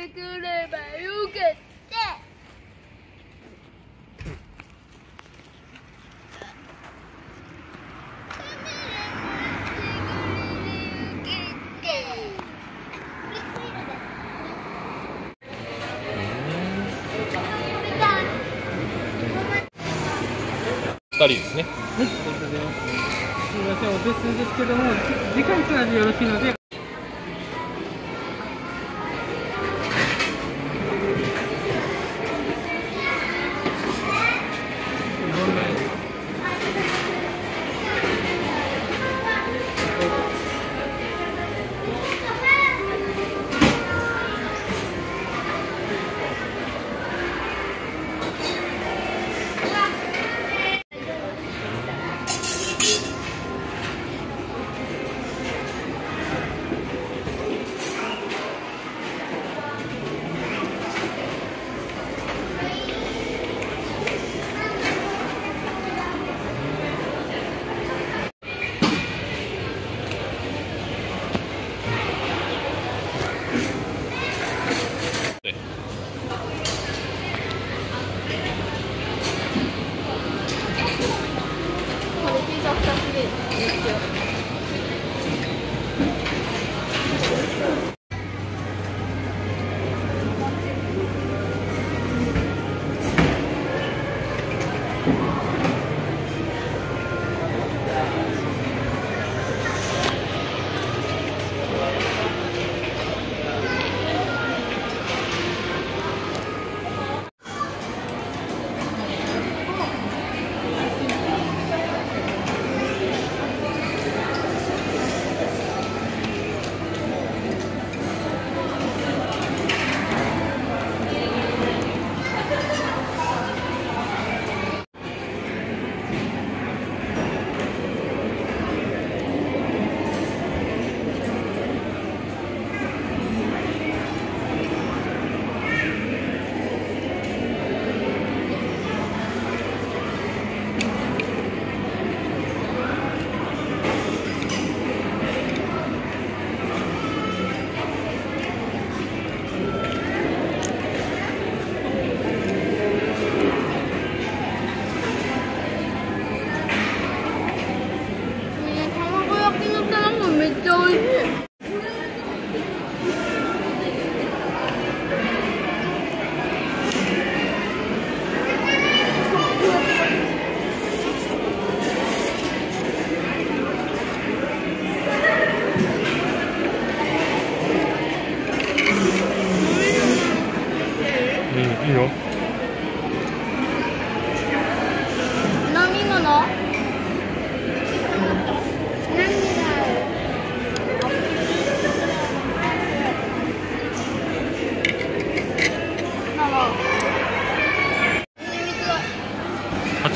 てくればよかった二人ですねはい、ありがとうございます。すみません、お手数ですけども、次回からでよろしいので。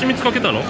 蜂蜜かけたの？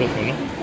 そうそうな